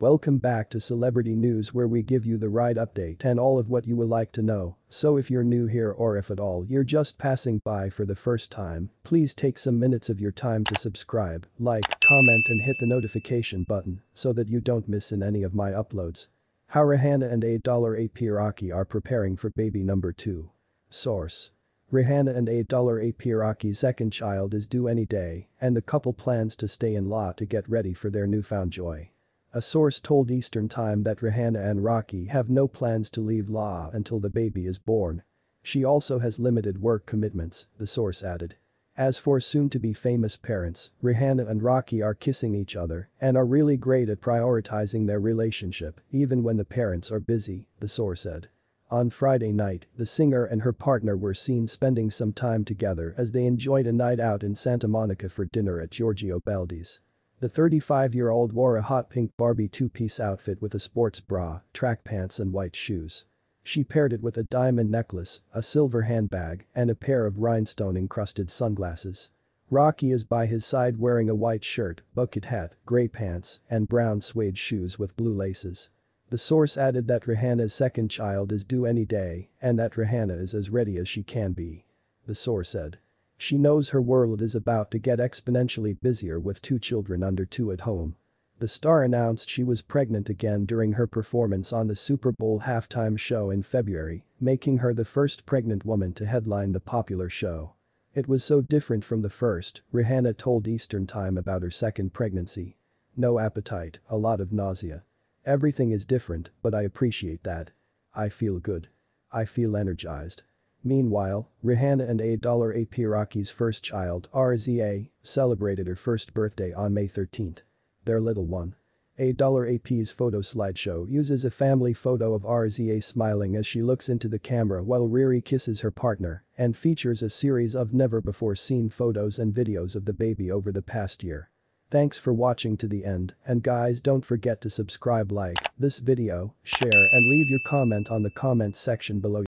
Welcome back to Celebrity News where we give you the right update and all of what you would like to know, so if you're new here or if at all you're just passing by for the first time, please take some minutes of your time to subscribe, like, comment and hit the notification button so that you don't miss in any of my uploads. How Rihanna and A$AP Rocky are preparing for baby number 2. Source. Rihanna and A$AP Rocky's second child is due any day, and the couple plans to stay in law to get ready for their newfound joy. A source told Eastern Time that Rihanna and Rocky have no plans to leave La until the baby is born. She also has limited work commitments, the source added. As for soon-to-be famous parents, Rihanna and Rocky are kissing each other and are really great at prioritizing their relationship even when the parents are busy, the source said. On Friday night, the singer and her partner were seen spending some time together as they enjoyed a night out in Santa Monica for dinner at Giorgio Baldi's. The 35-year-old wore a hot pink Barbie two-piece outfit with a sports bra, track pants and white shoes. She paired it with a diamond necklace, a silver handbag, and a pair of rhinestone-encrusted sunglasses. Rocky is by his side wearing a white shirt, bucket hat, gray pants, and brown suede shoes with blue laces. The source added that Rihanna's second child is due any day and that Rihanna is as ready as she can be. The source said. She knows her world is about to get exponentially busier with two children under two at home. The star announced she was pregnant again during her performance on the Super Bowl halftime show in February, making her the first pregnant woman to headline the popular show. It was so different from the first, Rihanna told Eastern Time about her second pregnancy. No appetite, a lot of nausea. Everything is different, but I appreciate that. I feel good. I feel energized. Meanwhile, Rihanna and A$AP Rocky's first child, RZA, celebrated her first birthday on May 13. Their little one. A$AP's photo slideshow uses a family photo of RZA smiling as she looks into the camera while Riri kisses her partner and features a series of never-before-seen photos and videos of the baby over the past year. Thanks for watching to the end and guys don't forget to subscribe like this video, share and leave your comment on the comment section below